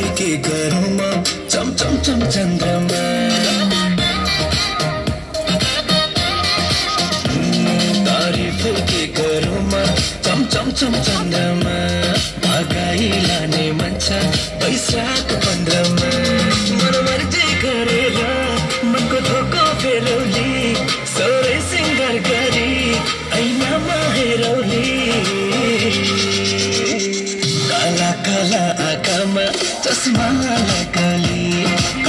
हाय के करुमा चम चम चम चंद्रमा। हम्म, तारीफ़ के करुमा चम चम चम चंद्रमा। kala akama, just smile like a leaf.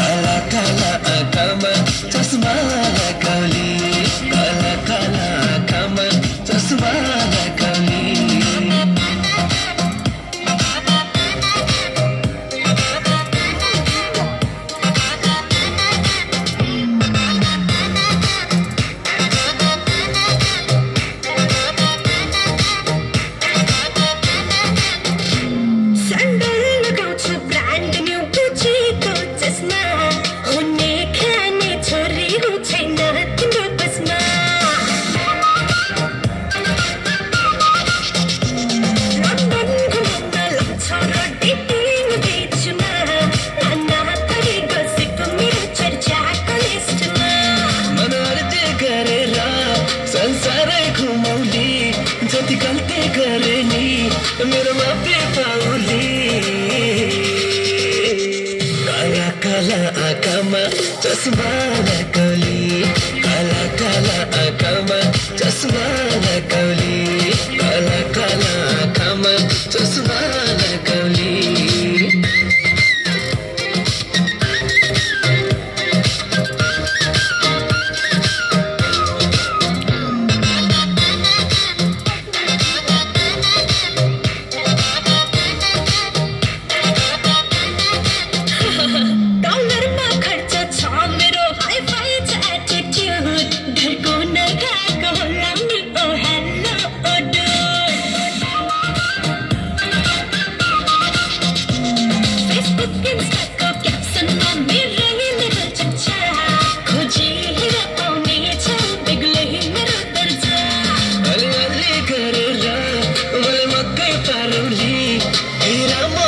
Just one.